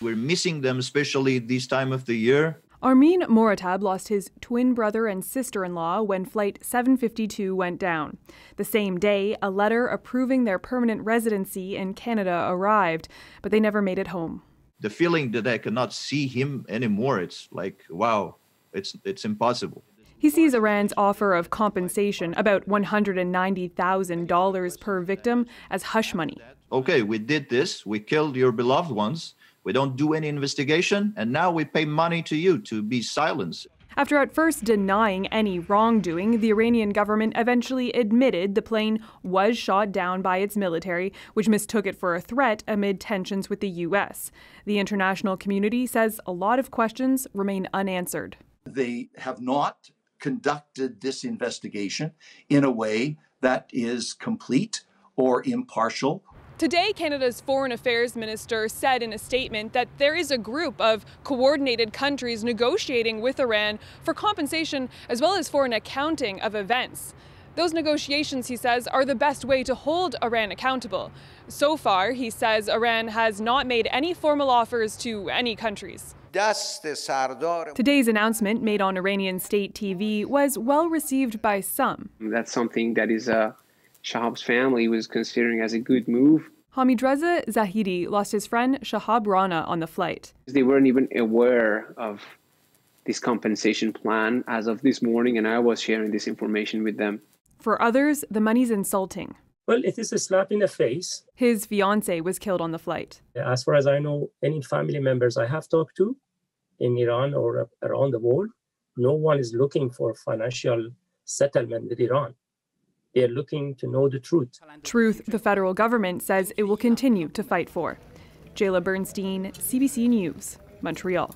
We're missing them, especially this time of the year. Armin Moratab lost his twin brother and sister in law when Flight 752 went down. The same day, a letter approving their permanent residency in Canada arrived, but they never made it home. The feeling that I cannot see him anymore, it's like, wow, it's, it's impossible. He sees Iran's offer of compensation, about $190,000 per victim, as hush money. Okay, we did this, we killed your beloved ones, we don't do any investigation, and now we pay money to you to be silenced. After at first denying any wrongdoing, the Iranian government eventually admitted the plane was shot down by its military, which mistook it for a threat amid tensions with the U.S. The international community says a lot of questions remain unanswered. They have not conducted this investigation in a way that is complete or impartial Today, Canada's Foreign Affairs Minister said in a statement that there is a group of coordinated countries negotiating with Iran for compensation as well as for an accounting of events. Those negotiations, he says, are the best way to hold Iran accountable. So far, he says Iran has not made any formal offers to any countries. Today's announcement, made on Iranian state TV, was well received by some. That's something that is a Shahab's family was considering as a good move. Hamidreza Zahidi lost his friend Shahab Rana on the flight. They weren't even aware of this compensation plan as of this morning, and I was sharing this information with them. For others, the money's insulting. Well, it is a slap in the face. His fiance was killed on the flight. As far as I know, any family members I have talked to in Iran or around the world, no one is looking for financial settlement with Iran. They're looking to know the truth. Truth the federal government says it will continue to fight for. Jaela Bernstein, CBC News, Montreal.